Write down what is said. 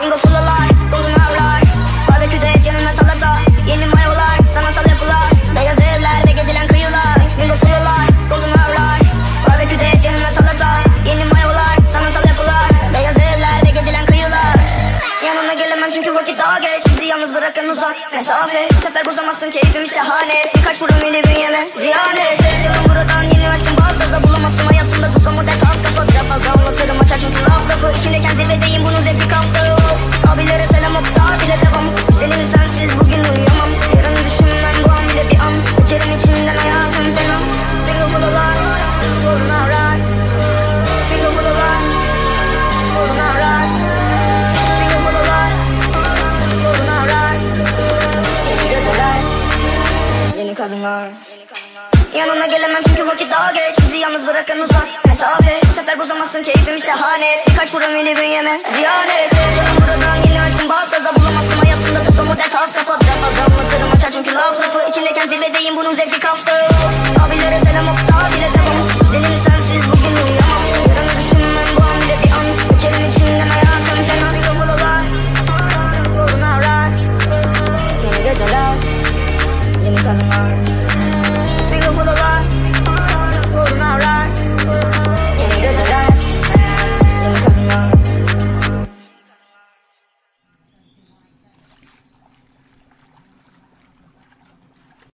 Bingo full of life, golden hourlar Barbeküde et yanına salata Yeni mayolar, sanatsal yapılar Beyaz evler ve gezilen kıyılar. Bingo full of life, golden hourlar Barbeküde et yanına salata Yeni mayolar, sanatsal yapılar Beyaz evler ve gezilen kıyılar. Yanına gelemem çünkü vakit daha geç. Bizi yalnız bırakın uzak mesafe. Bu sefer bozamazsın keyfim şahane. Birkaç kurum yeni kadınlar. Yanına gelemem çünkü vakit daha geç. Bizi yalnız bırakın uzak mesafe. Bu sefer bozamazsın keyfim şahane Birkaç kurum yeni bünyeme ziyaret. Sevgilim buradan yeni aşkım bas gaza Bulamazsın. Hayatımda tuz omurda tas kapat. Biraz fazla anlatırım açar çünkü laf lafı. İçindeyken zirvedeyim bunun zevki kaptı. Abilere